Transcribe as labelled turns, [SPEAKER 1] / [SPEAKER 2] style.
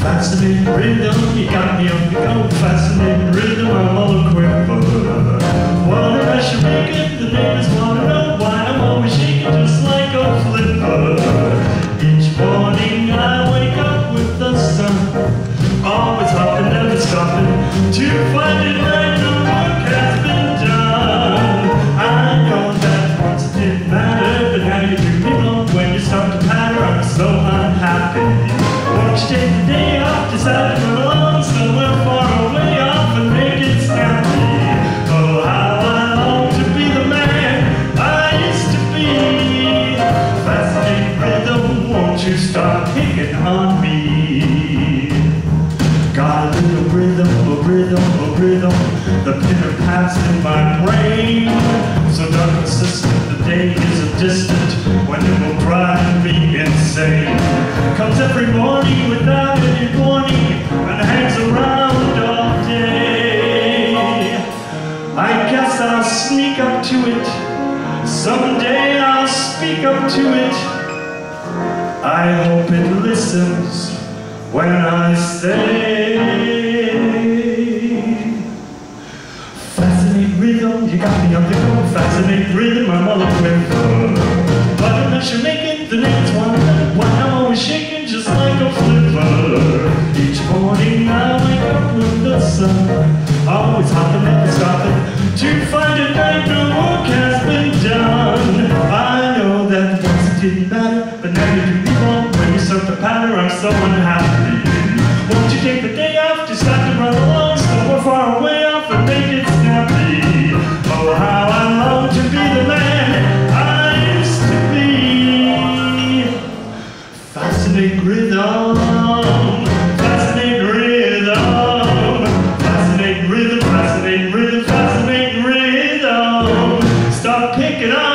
[SPEAKER 1] Fascinating rhythm, you got me on the go. Fascinating rhythm, I'm all equipped for. What a rush maker, the name is one. Unhappy. Won't you take the day off, decide to run along somewhere far away off and make it snappy? Oh, how I long to be the man I used to be. Fascinating rhythm, won't you start picking on me? Got a little rhythm, a rhythm, a rhythm, the pitter pats in my brain. So and persistent, the day is a distant when it will Someday I'll speak up to it. I hope it listens when I say Fascinating rhythm, you got me on the go Fascinating rhythm, I'm all so unhappy. Won't you take the day off? Just have to run along somewhere far away off and make it snappy. Oh, how I long to be the man I used to be. Fascinating rhythm. Fascinating rhythm. Fascinating rhythm. Fascinating rhythm. Fascinating rhythm. Stop picking up.